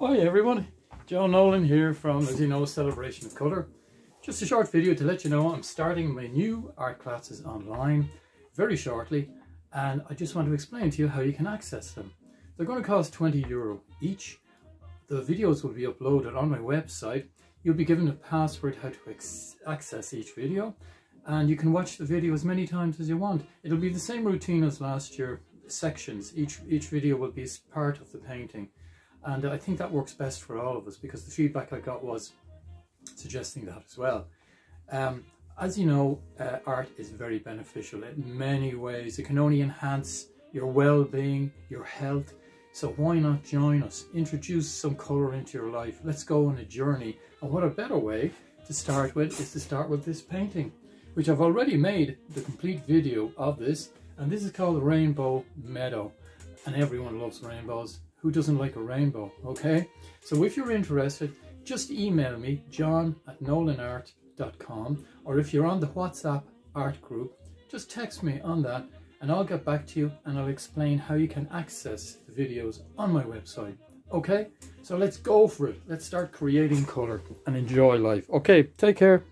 Hi everyone, John Nolan here from, as you know, Celebration of Colour. Just a short video to let you know I'm starting my new art classes online very shortly and I just want to explain to you how you can access them. They're going to cost 20 euro each. The videos will be uploaded on my website. You'll be given a password how to access each video and you can watch the video as many times as you want. It'll be the same routine as last year, sections. Each, each video will be part of the painting. And I think that works best for all of us because the feedback I got was suggesting that as well. Um, as you know, uh, art is very beneficial in many ways. It can only enhance your well-being, your health. So why not join us? Introduce some colour into your life. Let's go on a journey. And what a better way to start with is to start with this painting, which I've already made the complete video of this. And this is called Rainbow Meadow. And everyone loves rainbows who doesn't like a rainbow, okay? So if you're interested, just email me, john at nolanart.com, or if you're on the WhatsApp art group, just text me on that and I'll get back to you and I'll explain how you can access the videos on my website. Okay, so let's go for it. Let's start creating color and enjoy life. Okay, take care.